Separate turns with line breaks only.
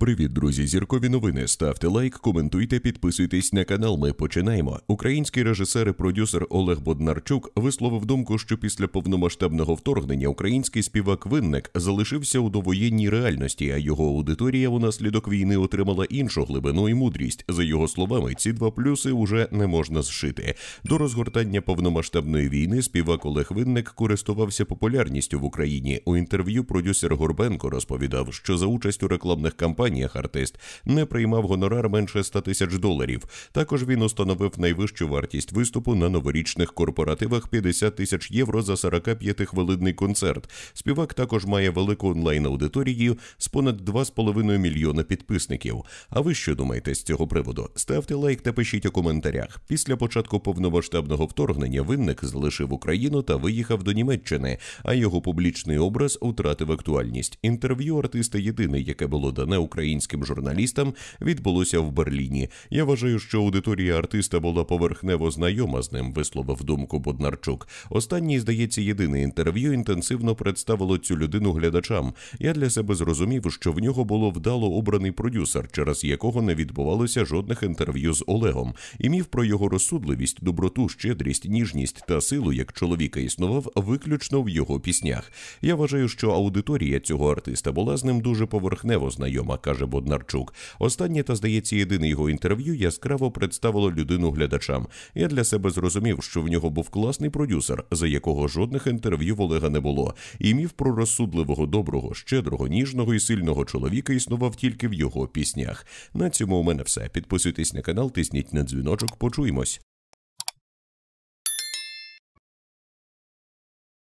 Привіт, друзі! Зіркові новини. Ставте лайк, коментуйте, підписуйтесь на канал. Ми починаємо. Український режисер і продюсер Олег Боднарчук висловив думку, що після повномасштабного вторгнення український співак винник залишився у довоєнній реальності, а його аудиторія унаслідок війни отримала іншу глибину і мудрість. За його словами, ці два плюси уже не можна зшити. До розгортання повномасштабної війни співак Олег Винник користувався популярністю в Україні. У інтерв'ю продюсер Горбенко розповідав, що за участь у рекламних кампаніях компаніях артист не приймав гонорар менше 100 тисяч доларів. Також він установив найвищу вартість виступу на новорічних корпоративах 50 тисяч євро за 45-хвилинний концерт. Співак також має велику онлайн-аудиторію з понад 2,5 мільйона підписників. А ви що думаєте з цього приводу? Ставте лайк та пишіть у коментарях. Після початку повномасштабного вторгнення винник залишив Україну та виїхав до Німеччини, а його публічний образ втратив актуальність. Інтерв'ю артиста єдине, яке було дане Україні українським журналістам відбулося в Берліні. Я вважаю, що аудиторія артиста була поверхнево знайома з ним, висловив думку Боднарчук. Останній, здається, єдине інтерв'ю інтенсивно представило цю людину глядачам. Я для себе зрозумів, що в нього було вдало обраний продюсер, через якого не відбувалося жодних інтерв'ю з Олегом, і міф про його розсудливість, доброту, щедрість, ніжність та силу як чоловіка існував виключно в його піснях. Я вважаю, що аудиторія цього артиста була з ним дуже поверхнево знайома, каже Боднарчук. Останнє та здається, єдине його інтерв'ю яскраво представило людину глядачам. Я для себе зрозумів, що в нього був класний продюсер, за якого жодних інтерв'ю в Олега не було. І міф про розсудливого, доброго, щедрого, ніжного і сильного чоловіка існував тільки в його піснях. На цьому у мене все. Підписуйтесь на канал, тисніть на дзвіночок. Почуємось.